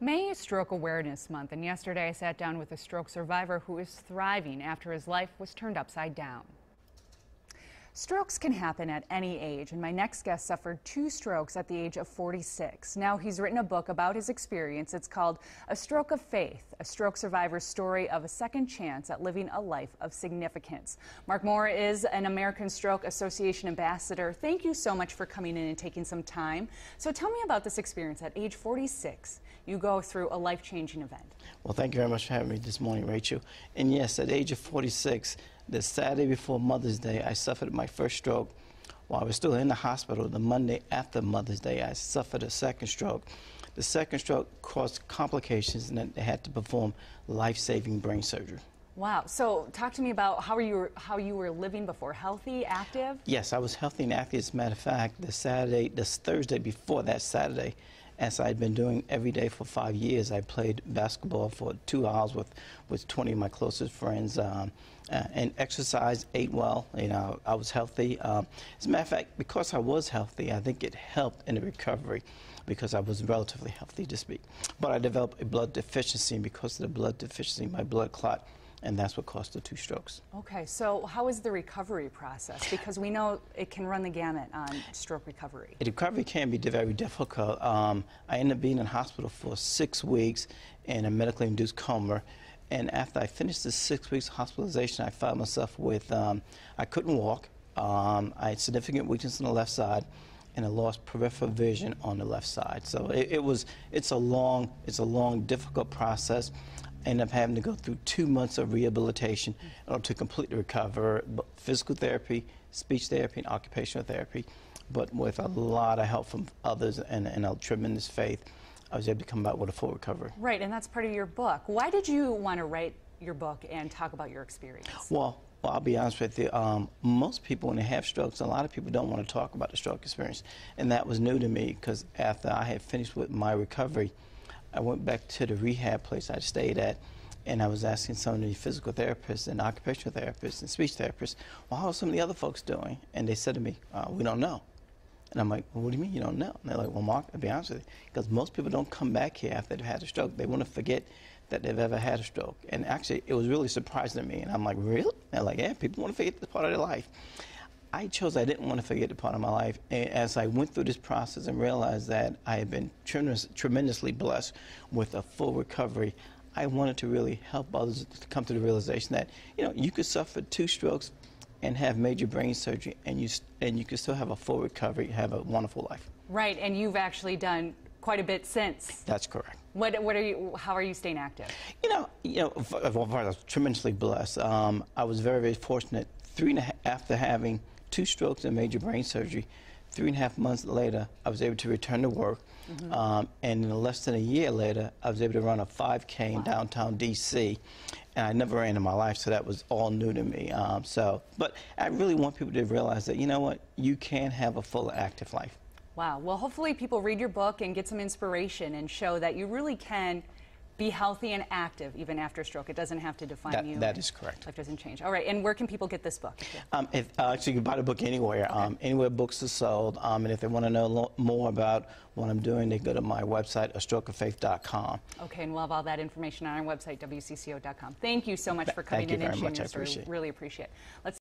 May is Stroke Awareness Month, and yesterday I sat down with a stroke survivor who is thriving after his life was turned upside down. Strokes can happen at any age, and my next guest suffered two strokes at the age of 46. Now he's written a book about his experience. It's called A Stroke of Faith, a stroke survivor's story of a second chance at living a life of significance. Mark Moore is an American Stroke Association ambassador. Thank you so much for coming in and taking some time. So tell me about this experience. At age 46, you go through a life-changing event. Well, thank you very much for having me this morning, Rachel. And yes, at age of 46, the Saturday before Mother's Day, I suffered my first stroke. While I was still in the hospital, the Monday after Mother's Day, I suffered a second stroke. The second stroke caused complications and they had to perform life-saving brain surgery. Wow. So talk to me about how you were, how you were living before. Healthy, active? Yes, I was healthy and active. As a matter of fact, the Saturday, the Thursday before that Saturday, as I'd been doing every day for five years. I played basketball for two hours with, with 20 of my closest friends um, uh, and exercised, ate well. You know, I was healthy. Um, as a matter of fact, because I was healthy, I think it helped in the recovery because I was relatively healthy to speak. But I developed a blood deficiency, and because of the blood deficiency, my blood clot and that's what caused the two strokes. Okay, so how is the recovery process? Because we know it can run the gamut on stroke recovery. The recovery can be very difficult. Um, I ended up being in hospital for six weeks in a medically induced coma. And after I finished the six weeks hospitalization, I found myself with, um, I couldn't walk. Um, I had significant weakness on the left side and I lost peripheral vision on the left side. So it, it was, it's a long, it's a long, difficult process ended up having to go through two months of rehabilitation in order to completely recover physical therapy, speech therapy, and occupational therapy. But with a lot of help from others and, and a tremendous faith, I was able to come back with a full recovery. Right, and that's part of your book. Why did you want to write your book and talk about your experience? Well, well, I'll be honest with you. Um, most people, when they have strokes, a lot of people don't want to talk about the stroke experience. And that was new to me because after I had finished with my recovery, I went back to the rehab place I stayed at, and I was asking some of the physical therapists and occupational therapists and speech therapists, well, how are some of the other folks doing? And they said to me, uh, we don't know. And I'm like, well, what do you mean you don't know? And they're like, well, Mark, I'll be honest with you, because most people don't come back here after they've had a stroke. They want to forget that they've ever had a stroke. And actually, it was really surprising to me. And I'm like, really? And they're like, yeah, people want to forget this part of their life. I chose I didn't want to forget the part of my life. And as I went through this process and realized that I had been tremendous, tremendously blessed with a full recovery, I wanted to really help others to come to the realization that, you know, you could suffer two strokes and have major brain surgery and you, and you could still have a full recovery, have a wonderful life. Right, and you've actually done quite a bit since. That's correct. What, what are you, how are you staying active? You know, you know, I was tremendously blessed. Um, I was very, very fortunate. Three and a half, after having two strokes and major brain surgery. Three and a half months later, I was able to return to work. Mm -hmm. um, and in less than a year later, I was able to run a 5K in downtown D.C. And I never ran in my life, so that was all new to me. Um, so, but I really want people to realize that, you know what, you can have a full active life. Wow. Well, hopefully people read your book and get some inspiration and show that you really can be healthy and active even after stroke. It doesn't have to define that, you. That is correct. Life doesn't change. All right, and where can people get this book? Um, if, uh, actually, you can buy the book anywhere. Okay. Um, anywhere books are sold. Um, and if they want to know more about what I'm doing, they go to my website, astrokeoffaith.com. Okay, and we'll have all that information on our website, wcco.com. Thank you so much for coming in and sharing your story. Really appreciate it. Let's